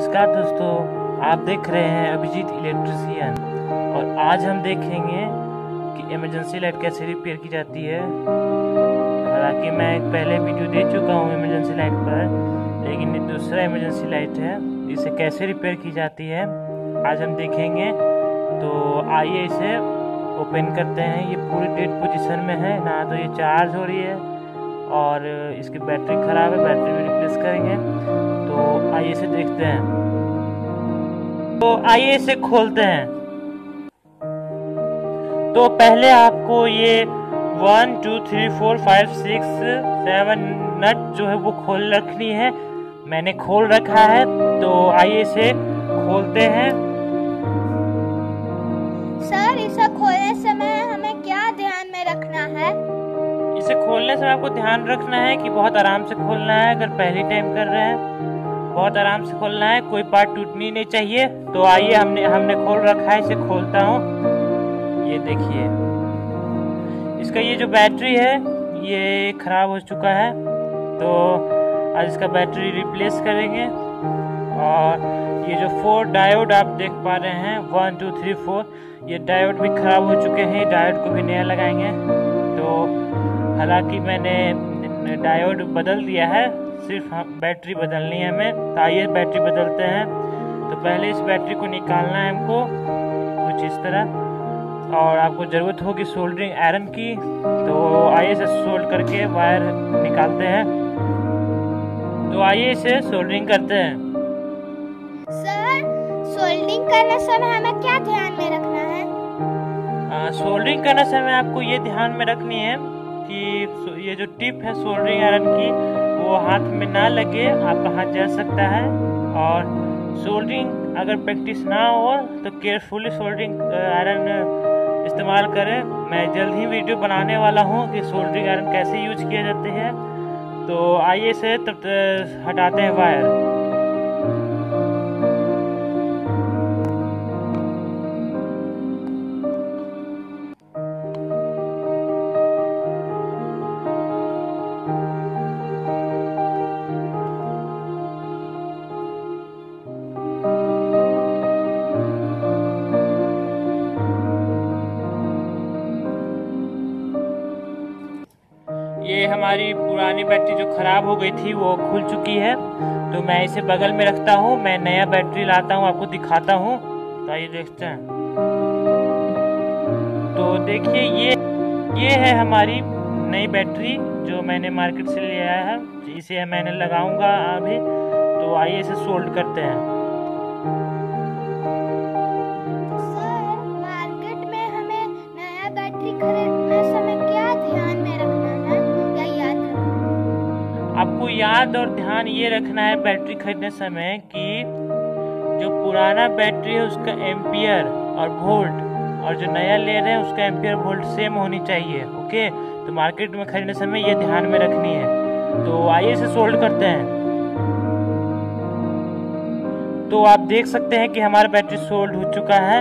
नमस्कार दोस्तों, आप देख रहे हैं अभिजीत इलेक्ट्रिशियन। और आज हम देखेंगे कि इमरजेंसी लाइट कैसे रिपेयर की जाती है। हालाँकि मैं एक पहले वीडियो दे चुका हूँ इमरजेंसी लाइट पर, लेकिन ये दूसरा इमरजेंसी लाइट है, इसे कैसे रिपेयर की जाती है, आज हम देखेंगे। तो आइए इसे ओपन करते हैं। ये पूरी डेड पोजिशन में है, ना तो ये चार्ज हो रही है और इसकी बैटरी ख़राब है, बैटरी भी रिप्लेस करेंगे। तो आइए इसे देखते हैं। तो आइए इसे खोलते हैं। तो पहले आपको ये one two three four five six seven nut जो है वो खोल रखनी है। मैंने खोल रखा है तो आइए इसे खोलते हैं। सर, इसे खोलने समय इसे खोलने से आपको ध्यान रखना है कि बहुत आराम से खोलना है, अगर पहली टाइम कर रहे हैं, बहुत आराम से खोलना है, कोई पार्ट टूटनी नहीं चाहिए तो आइए हमने हमने खोल रखा है, इसे खोलता हूँ। ये देखिए। इसका ये जो बैटरी है, ये खराब हो चुका है तो आज इसका बैटरी रिप्लेस करेंगे। और ये जो फोर डायोड आप देख पा रहे हैं वन टू थ्री फोर ये डायोड भी खराब हो चुके हैं डायोड को भी नया लगाएँगे। तो हालाँकि मैंने डायोड बदल दिया है सिर्फ़ बैटरी बदलनी है हमें तो आइए बैटरी बदलते हैं। तो पहले इस बैटरी को निकालना है हमको कुछ इस तरह। और आपको ज़रूरत होगी सोल्डरिंग आयरन की तो आइए इसे सोल्ड करके वायर निकालते हैं। तो आइए इसे सोल्डरिंग करते हैं। सर सोल्डिंग करने समय हमें क्या ध्यान में रखना है? सोल्डरिंग करने समय आपको ये ध्यान में रखनी है कि ये जो टिप है सोल्डरिंग आयरन की, वो हाथ में ना लगे आपका हाथ जल सकता है। और सोल्डरिंग अगर प्रैक्टिस ना हो तो केयरफुली सोल्डरिंग आयरन इस्तेमाल करें। मैं जल्द ही वीडियो बनाने वाला हूँ कि सोल्डरिंग आयरन कैसे यूज़ किए जाते हैं। तो आइए से तब हटाते हैं वायर। ये हमारी पुरानी बैटरी जो ख़राब हो गई थी, वो खुल चुकी है। तो मैं इसे बगल में रखता हूँ, मैं नया बैटरी लाता हूँ, आपको दिखाता हूँ। तो आइए देखते हैं। तो देखिए, ये ये है हमारी नई बैटरी जो मैंने मार्केट से ले आया है। इसे मैंने लगाऊँगा अभी। तो आइए इसे सोल्ड करते हैं। मार्केट में हमें नया बैटरी खरीदने याद और ध्यान ये रखना है बैटरी खरीदने समय कि जो पुराना बैटरी है उसका एम्पियर और वोल्ट और जो नया ले रहे हैं उसका एम्पियर वोल्ट सेम होनी चाहिए, ओके? तो मार्केट में खरीदने समय ये ध्यान में रखनी है। तो आइए इसे सोल्ड करते हैं। तो आप देख सकते हैं कि हमारा बैटरी सोल्ड हो चुका है,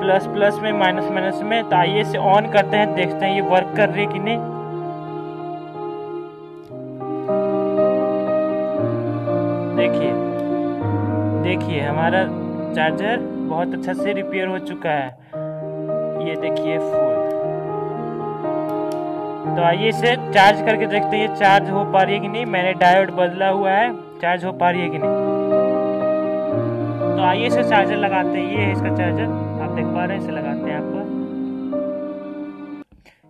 प्लस प्लस में, माइनस माइनस में। तो आइए इसे ऑन करते हैं, देखते हैं ये वर्क कर रही है कि नहीं। देखिए, हमारा चार्जर बहुत अच्छा से रिपेयर हो चुका है। ये देखिए फुल तो आइए इसे चार्ज करके देखते हैं चार्ज हो पा रही है कि नहीं? मैंने डायोड बदला हुआ है। चार्ज हो पा रही है कि नहीं? तो आइए इसे चार्जर लगाते हैं। ये है इसका चार्जर आप देख पा रहे हैं, इसे लगाते हैं आपको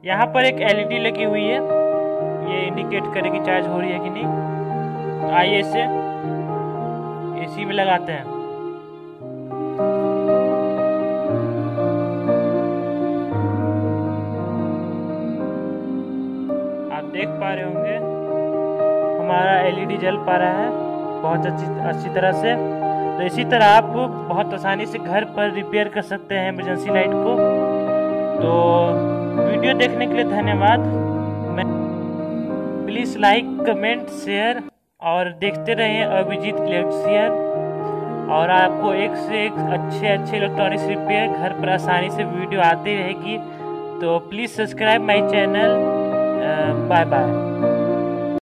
यहाँ पर एक एलईडी लगी हुई है। ये इंडिकेट करेगी चार्ज हो रही है कि नहीं? तो आइए इसे एसी में लगाते हैं। आप देख पा रहे होंगे, हमारा एलईडी जल पा रहा है, बहुत अच्छी अच्छी तरह से। तो इसी तरह आप बहुत आसानी से घर पर रिपेयर कर सकते हैं इमरजेंसी लाइट को। तो वीडियो देखने के लिए धन्यवाद। मैं प्लीज़ लाइक कमेंट शेयर और देखते रहें अभिजीत इलेक्ट्रिशियन। और आपको एक से एक अच्छे अच्छे इलेक्ट्रॉनिक्स रिपेयर घर पर आसानी से वीडियो आती रहेगी। तो please subscribe my channel bye bye